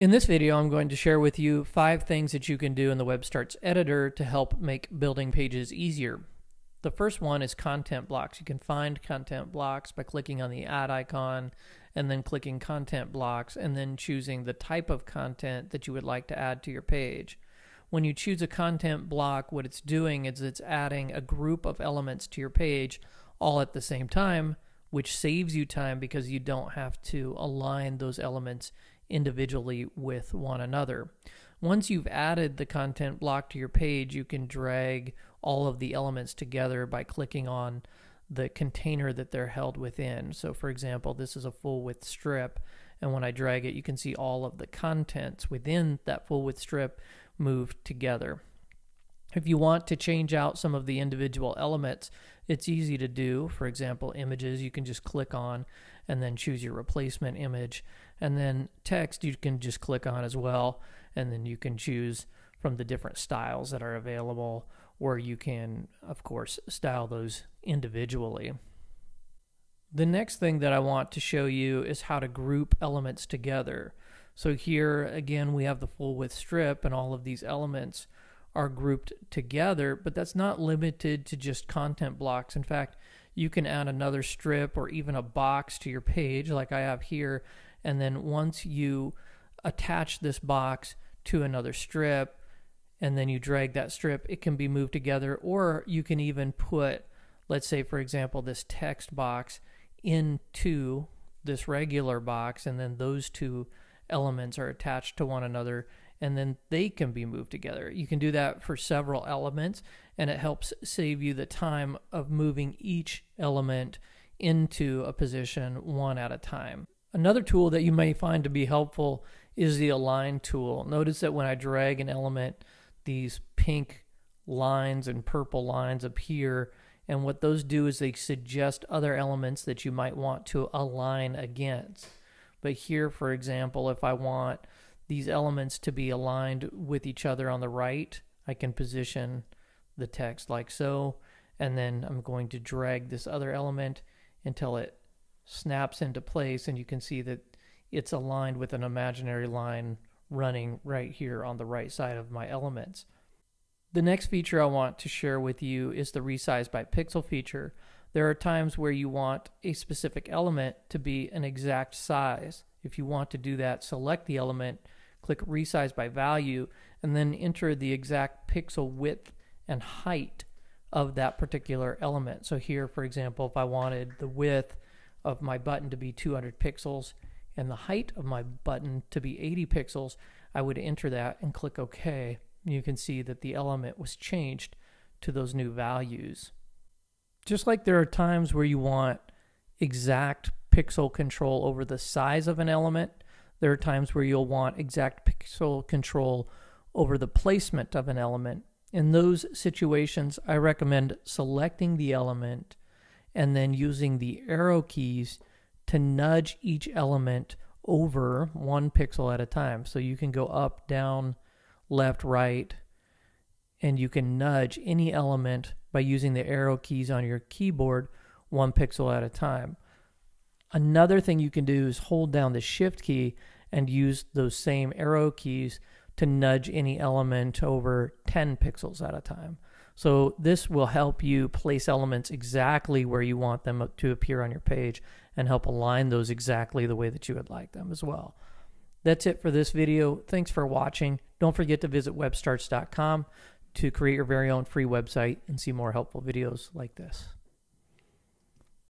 In this video, I'm going to share with you five things that you can do in the WebStarts editor to help make building pages easier. The first one is content blocks. You can find content blocks by clicking on the add icon and then clicking content blocks and then choosing the type of content that you would like to add to your page. When you choose a content block, what it's doing is it's adding a group of elements to your page all at the same time, which saves you time because you don't have to align those elements individually with one another. Once you've added the content block to your page, you can drag all of the elements together by clicking on the container that they're held within. So, for example, this is a full width strip, and when I drag it, you can see all of the contents within that full width strip move together. If you want to change out some of the individual elements, it's easy to do. For example, images, you can just click on and then choose your replacement image. And then text, you can just click on as well, and then you can choose from the different styles that are available, or you can, of course, style those individually. The next thing that I want to show you is how to group elements together. So here, again, we have the full width strip and all of these elements are grouped together, but that's not limited to just content blocks. In fact, you can add another strip or even a box to your page like I have here. And then once you attach this box to another strip and then you drag that strip, it can be moved together. Or you can even put, let's say, for example, this text box into this regular box and then those two elements are attached to one another and then they can be moved together. You can do that for several elements, and it helps save you the time of moving each element into a position one at a time. Another tool that you may find to be helpful is the align tool. Notice that when I drag an element, these pink lines and purple lines appear, and what those do is they suggest other elements that you might want to align against. But here, for example, if I want these elements to be aligned with each other on the right, I can position the text like so, and then I'm going to drag this other element until it snaps into place, and you can see that it's aligned with an imaginary line running right here on the right side of my elements. The next feature I want to share with you is the resize by pixel feature. There are times where you want a specific element to be an exact size. If you want to do that, select the element click resize by value, and then enter the exact pixel width and height of that particular element. So here, for example, if I wanted the width of my button to be 200 pixels and the height of my button to be 80 pixels, I would enter that and click OK. You can see that the element was changed to those new values. Just like there are times where you want exact pixel control over the size of an element, there are times where you'll want exact pixel control over the placement of an element. In those situations, I recommend selecting the element and then using the arrow keys to nudge each element over one pixel at a time. So you can go up, down, left, right, and you can nudge any element by using the arrow keys on your keyboard one pixel at a time. Another thing you can do is hold down the shift key and use those same arrow keys to nudge any element over 10 pixels at a time. So this will help you place elements exactly where you want them to appear on your page and help align those exactly the way that you would like them as well. That's it for this video. Thanks for watching. Don't forget to visit webstarts.com to create your very own free website and see more helpful videos like this.